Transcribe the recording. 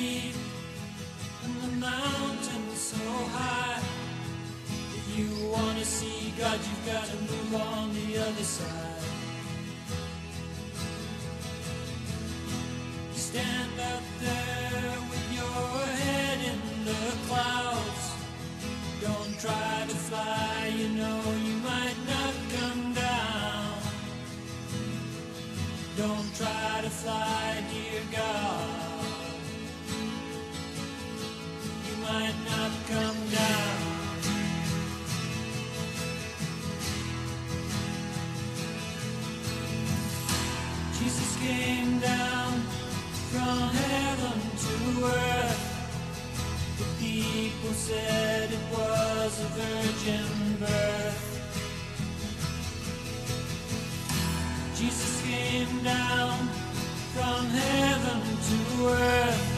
and the mountain so high. If you wanna see God, you've gotta move on the other side. Stand up there with your head in the clouds. Don't try to fly, you know you might not come down. Don't try to fly, dear God. Came down from heaven to earth. The people said it was a virgin birth. Jesus came down from heaven to earth.